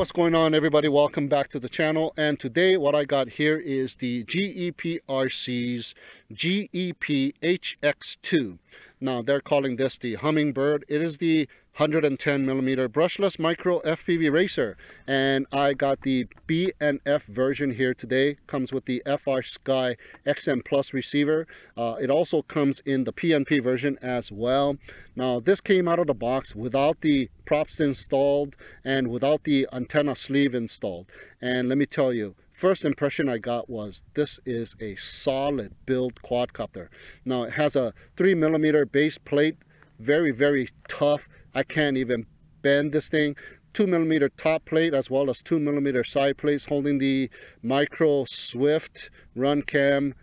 What's going on everybody? Welcome back to the channel. And today what I got here is the GEPRC's GEP HX2. Now they're calling this the Hummingbird. It is the 110 millimeter brushless micro FPV racer. And I got the B and F version here today. Comes with the FrSky XM Plus receiver. Uh, it also comes in the PNP version as well. Now this came out of the box without the props installed and without the antenna sleeve installed. And let me tell you first impression I got was this is a solid build quadcopter. Now it has a three millimeter base plate. Very very tough I can't even bend this thing. 2 millimeter top plate as well as 2 millimeter side plates holding the micro swift RunCam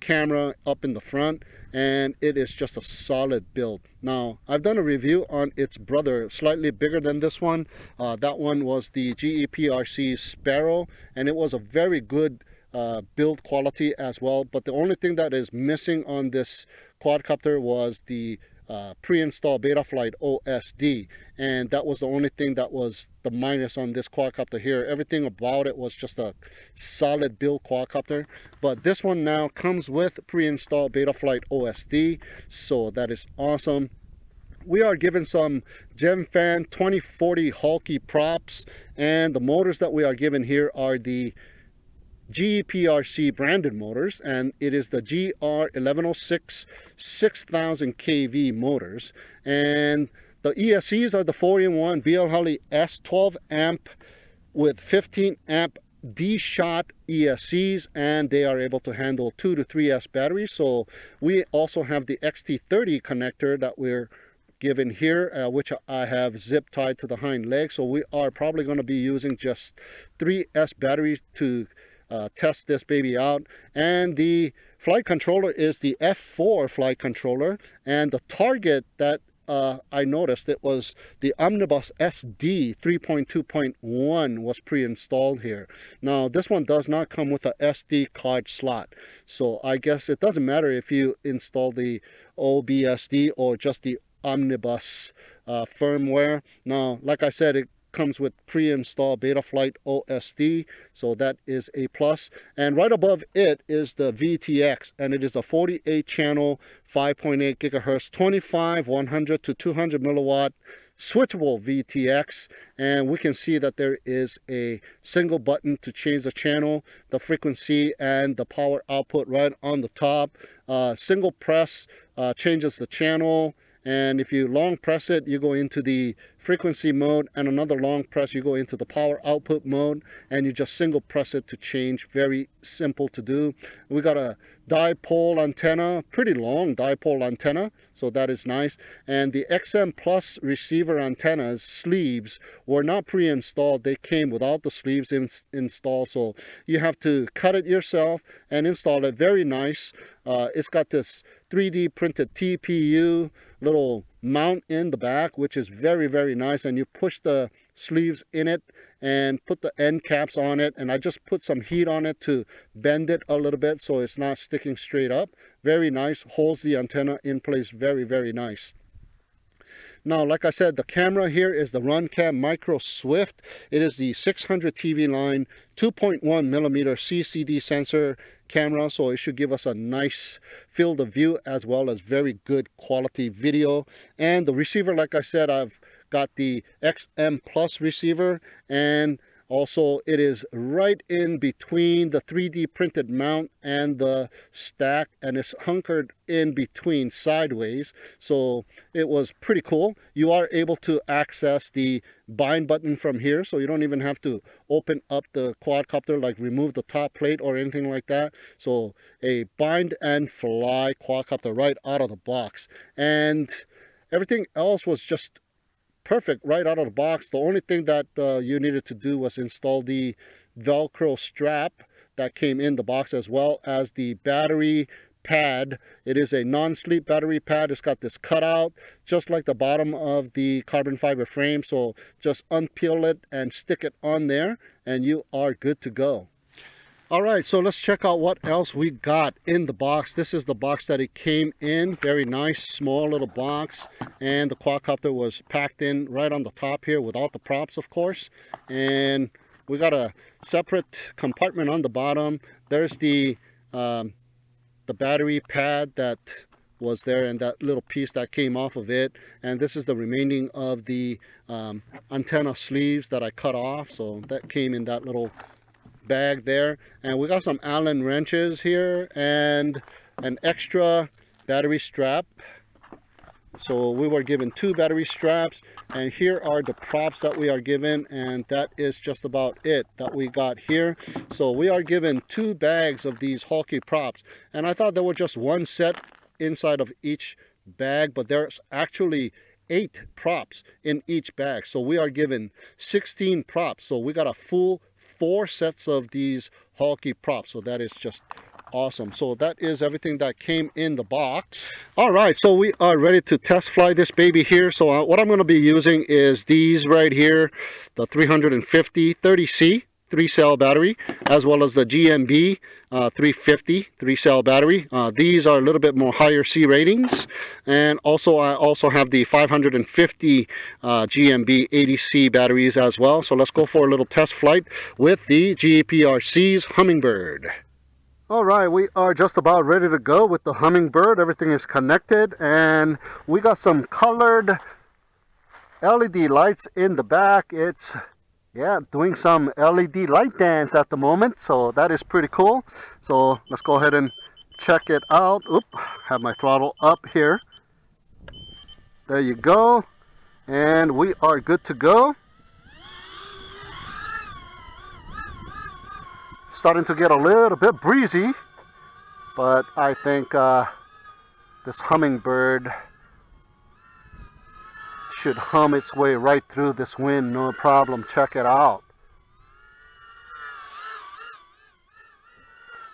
camera up in the front and it is just a solid build. Now i've done a review on its brother slightly bigger than this one. Uh, that one was the geprc sparrow and it was a very good uh, build quality as well. But the only thing that is missing on this quadcopter was the uh, pre-installed Betaflight OSD and that was the only thing that was the minus on this quadcopter here. Everything about it was just a solid build quadcopter but this one now comes with pre-installed Betaflight OSD so that is awesome. We are given some Gemfan 2040 Hulkie props and the motors that we are given here are the GEPRC branded motors and it is the GR1106 6000 kV motors. And the ESCs are the 4-in-1 BLHeli S12 amp with 15 amp D-Shot ESCs and they are able to handle 2 to 3S batteries. So we also have the XT30 connector that we're given here uh, which I have zip tied to the hind leg. So we are probably going to be using just 3S batteries to uh, test this baby out. And the flight controller is the F4 flight controller. And the target that uh, I noticed it was the Omnibus SD 3.2.1 was pre-installed here. Now this one does not come with a SD card slot. So I guess it doesn't matter if you install the OBSD or just the Omnibus uh, firmware. Now, like I said, it comes with pre-installed Betaflight OSD, so that is a plus. And right above it is the VTX, and it is a 48 channel, 5.8 gigahertz, 25, 100 to 200 milliwatt switchable VTX and we can see that there is a single button to change the channel the frequency and the power output right on the top. Uh, single press uh, changes the channel. And if you long press it you go into the frequency mode and another long press you go into the power output mode and you just single press it to change. Very simple to do. We got a dipole antenna pretty long dipole antenna so that is nice. And the XM plus receiver antennas sleeves were not pre-installed. They came without the sleeves in, installed so you have to cut it yourself and install it. Very nice. Uh, it's got this 3d printed TPU little mount in the back which is very very nice and you push the sleeves in it and put the end caps on it and I just put some heat on it to bend it a little bit so it's not sticking straight up very nice holds the antenna in place very very nice now, like I said, the camera here is the Runcam Micro Swift. It is the 600 TV line, 2.1 millimeter CCD sensor camera, so it should give us a nice field of view as well as very good quality video. And the receiver, like I said, I've got the XM Plus receiver and also, it is right in between the 3D printed mount and the stack and it's hunkered in between sideways. So it was pretty cool. You are able to access the bind button from here. So you don't even have to open up the quadcopter, like remove the top plate or anything like that. So a bind and fly quadcopter right out of the box. And everything else was just perfect right out of the box. The only thing that uh, you needed to do was install the Velcro strap that came in the box as well as the battery pad. It is a non-sleep battery pad. It's got this cutout just like the bottom of the carbon fiber frame. So just unpeel it and stick it on there and you are good to go. All right, so let's check out what else we got in the box. This is the box that it came in. Very nice, small little box. And the quadcopter was packed in right on the top here without the props, of course. And we got a separate compartment on the bottom. There's the um, the battery pad that was there and that little piece that came off of it and this is the remaining of the um, antenna sleeves that I cut off so that came in that little bag there. And we got some allen wrenches here and an extra battery strap. So we were given two battery straps and here are the props that we are given and that is just about it that we got here. So we are given two bags of these Hulkie props and I thought there were just one set inside of each bag but there's actually eight props in each bag. So we are given 16 props. So we got a full four sets of these Hulkie props. So that is just awesome. So that is everything that came in the box. All right, so we are ready to test fly this baby here. So uh, what I'm going to be using is these right here, the 350 30C three cell battery as well as the GNB uh, 350 three cell battery. Uh, these are a little bit more higher C ratings. And also I also have the 550 uh, GNB 80C batteries as well. So let's go for a little test flight with the GEPRC's Hummingbird. All right we are just about ready to go with the Hummingbird. Everything is connected and we got some colored LED lights in the back. It's yeah doing some LED light dance at the moment so that is pretty cool. So let's go ahead and check it out. Oop have my throttle up here. There you go. And we are good to go. Starting to get a little bit breezy but I think uh, this hummingbird should hum its way right through this wind, no problem. Check it out.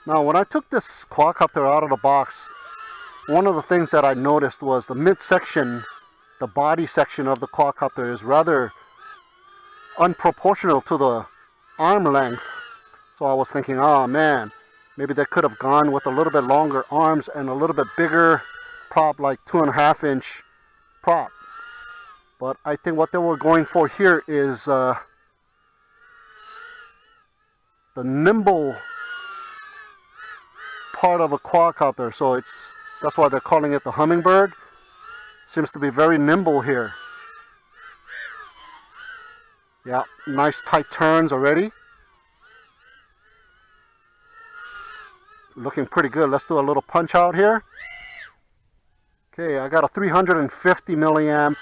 Now, when I took this quadcopter out of the box, one of the things that I noticed was the midsection, the body section of the quadcopter is rather unproportional to the arm length. So I was thinking, oh man, maybe they could have gone with a little bit longer arms and a little bit bigger prop, like two and a half inch prop. But I think what they were going for here is uh, the nimble part of a quadcopter. So it's that's why they're calling it the hummingbird. Seems to be very nimble here. Yeah, nice tight turns already. Looking pretty good. Let's do a little punch out here. Okay, I got a 350 milliamp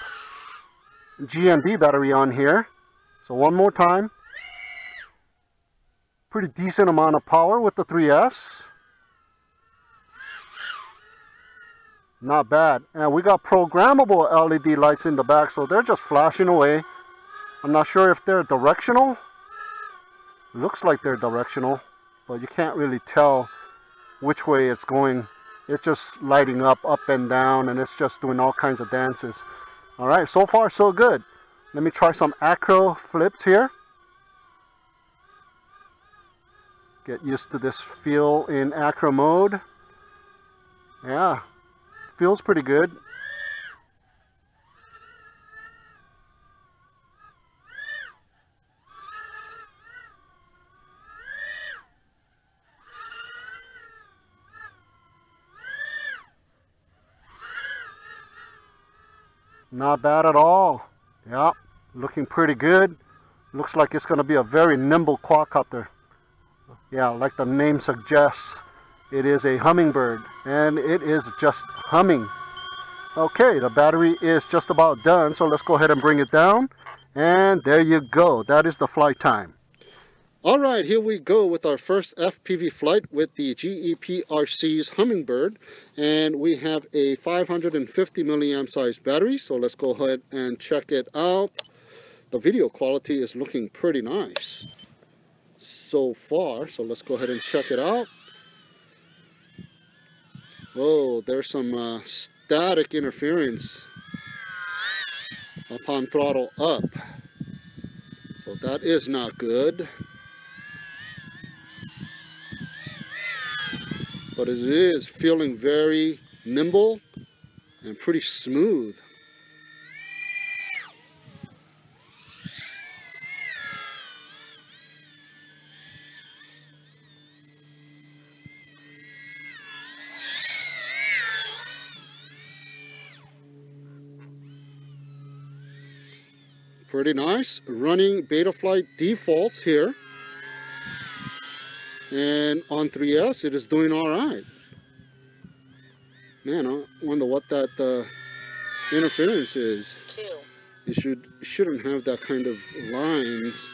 GNB battery on here. So one more time. Pretty decent amount of power with the 3S. Not bad. And we got programmable LED lights in the back, so they're just flashing away. I'm not sure if they're directional. Looks like they're directional, but you can't really tell which way it's going. It's just lighting up, up and down, and it's just doing all kinds of dances. All right, so far so good. Let me try some acro flips here. Get used to this feel in acro mode. Yeah, feels pretty good. Not bad at all. Yeah, looking pretty good. Looks like it's going to be a very nimble quadcopter. Yeah, like the name suggests, it is a hummingbird and it is just humming. Okay, the battery is just about done, so let's go ahead and bring it down. And there you go. That is the flight time. All right, here we go with our first FPV flight with the GEPRC's Hummingbird. And we have a 550 milliamp size battery. So let's go ahead and check it out. The video quality is looking pretty nice so far. So let's go ahead and check it out. Oh, there's some uh, static interference upon throttle up. So that is not good. But it is feeling very nimble and pretty smooth. Pretty nice. Running Betaflight defaults here. And on 3S, it is doing all right. Man, I wonder what that uh, interference is. Two. You should shouldn't have that kind of lines.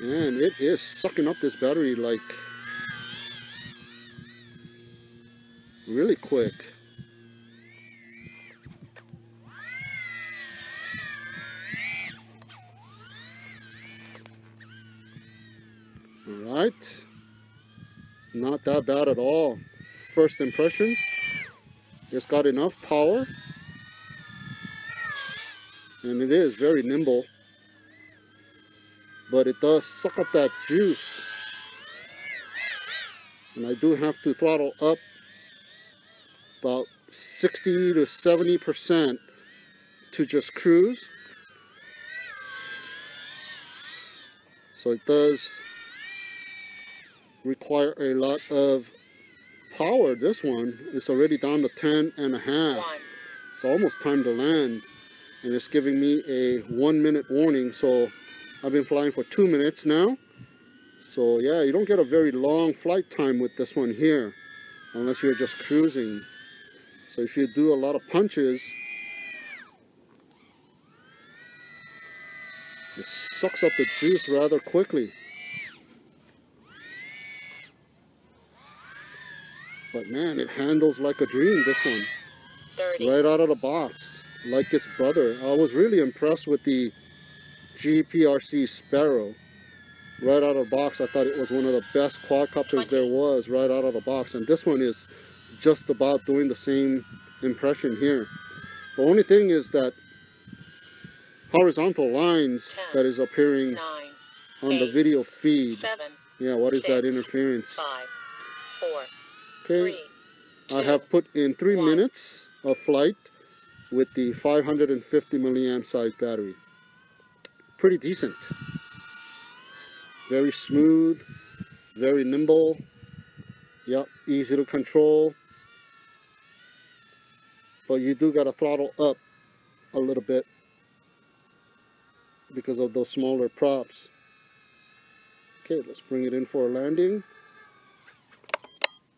And it is sucking up this battery like really quick. That bad at all. First impressions. It's got enough power. And it is very nimble. But it does suck up that juice. And I do have to throttle up about 60 to 70% to just cruise. So it does require a lot of power. This one is already down to 10 and a half. One. It's almost time to land. And it's giving me a one minute warning. So I've been flying for two minutes now. So yeah, you don't get a very long flight time with this one here. Unless you're just cruising. So if you do a lot of punches, it sucks up the juice rather quickly. But man, it handles like a dream, this one. 30. Right out of the box, like its brother. I was really impressed with the GEPRC Sparrow. Right out of the box, I thought it was one of the best quadcopters there was right out of the box. And this one is just about doing the same impression here. The only thing is that horizontal lines Ten. that is appearing Nine. on the video feed. Seven. Yeah, what is that interference? Five. Four. Okay, Three. I have put in three one. minutes of flight with the 550 milliamp size battery. Pretty decent. Very smooth, very nimble. Yep, easy to control. But you do got to throttle up a little bit because of those smaller props. Okay, let's bring it in for a landing.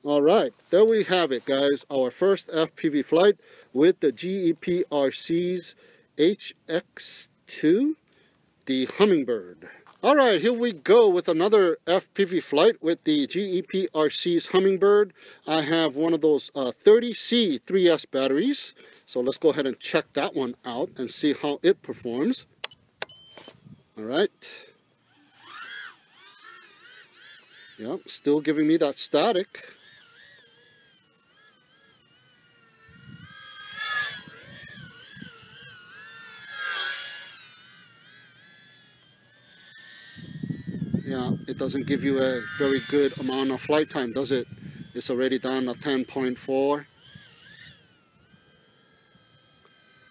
All right, there we have it, guys. Our first FPV flight with the GEPRC's HX2, the Hummingbird. All right, here we go with another FPV flight with the GEPRC's Hummingbird. I have one of those uh, 30C 3S batteries. So let's go ahead and check that one out and see how it performs. All right. Yep, still giving me that static. yeah, it doesn't give you a very good amount of flight time, does it? It's already down to 10.4.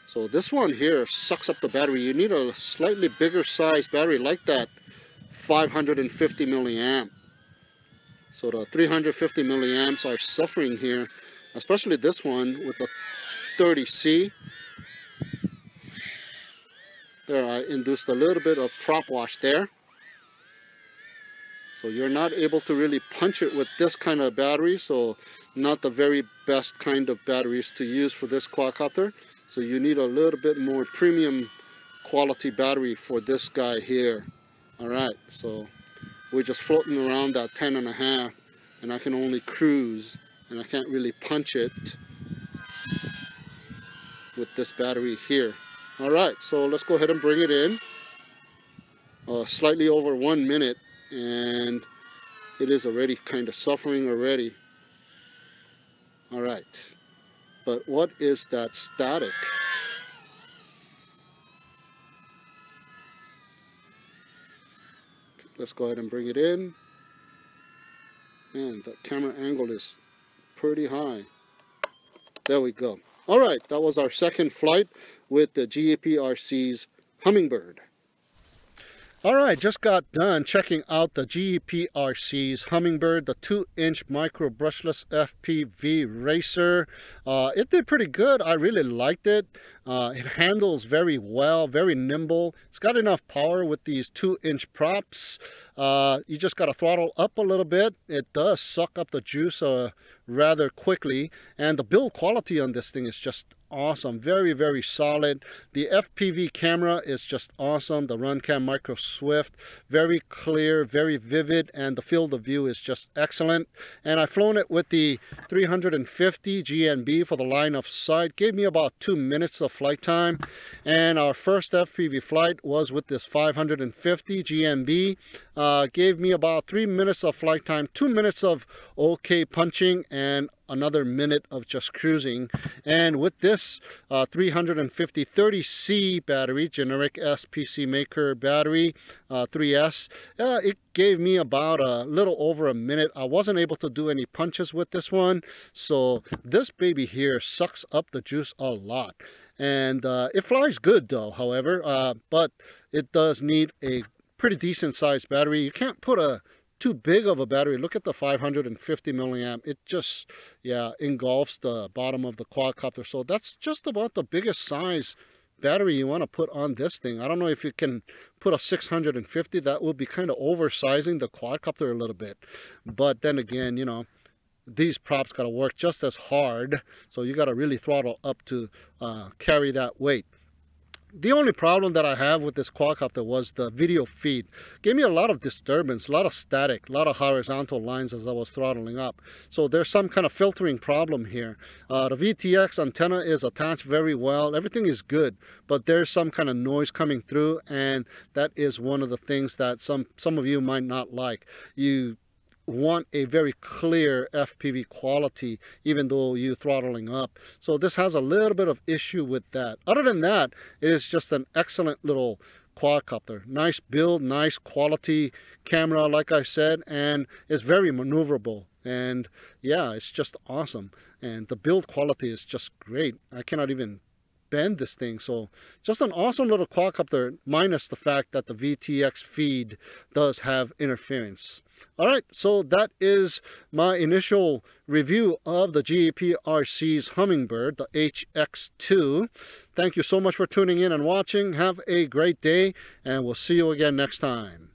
So this one here sucks up the battery. You need a slightly bigger size battery like that, 550 milliamp. So the 350 milliamps are suffering here, especially this one with the 30C. There, I induced a little bit of prop wash there. So you're not able to really punch it with this kind of battery. So not the very best kind of batteries to use for this quadcopter. So you need a little bit more premium quality battery for this guy here. All right, so we're just floating around that 10 and a half and I can only cruise and I can't really punch it with this battery here. All right, so let's go ahead and bring it in. Uh, slightly over one minute and it is already kind of suffering already. All right, but what is that static? Let's go ahead and bring it in. man the camera angle is pretty high. There we go. All right, that was our second flight with the GEPRC's Hummingbird. All right, just got done checking out the GEPRC's Hummingbird, the 2-inch micro brushless FPV racer. Uh, it did pretty good. I really liked it. Uh, it handles very well, very nimble. It's got enough power with these 2-inch props. Uh, you just got to throttle up a little bit. It does suck up the juice uh, rather quickly. And the build quality on this thing is just awesome. Very very solid. The fpv camera is just awesome. The runcam micro swift very clear very vivid and the field of view is just excellent. And i've flown it with the 350 gnb for the line of sight. Gave me about two minutes of flight time. And our first fpv flight was with this 550 gnb uh, gave me about three minutes of flight time two minutes of okay punching and another minute of just cruising. And with this uh, 350 30C battery generic SPC maker battery uh, 3S uh, it gave me about a little over a minute. I wasn't able to do any punches with this one. So this baby here sucks up the juice a lot. And uh, it flies good though however uh, but it does need a pretty decent sized battery. You can't put a too big of a battery. Look at the 550 milliamp. It just, yeah, engulfs the bottom of the quadcopter. So that's just about the biggest size battery you want to put on this thing. I don't know if you can put a 650. That would be kind of oversizing the quadcopter a little bit. But then again, you know, these props got to work just as hard. So you got to really throttle up to uh, carry that weight the only problem that I have with this quadcopter was the video feed. Gave me a lot of disturbance, a lot of static, a lot of horizontal lines as I was throttling up. So there's some kind of filtering problem here. Uh, the VTX antenna is attached very well. Everything is good, but there's some kind of noise coming through and that is one of the things that some, some of you might not like. You want a very clear FPV quality even though you're throttling up. So this has a little bit of issue with that. Other than that it is just an excellent little quadcopter nice build nice quality camera like I said and it's very maneuverable. And yeah it's just awesome. And the build quality is just great. I cannot even bend this thing. So just an awesome little quadcopter minus the fact that the VTX feed does have interference. All right, so that is my initial review of the GEPRC's Hummingbird, the HX2. Thank you so much for tuning in and watching. Have a great day, and we'll see you again next time.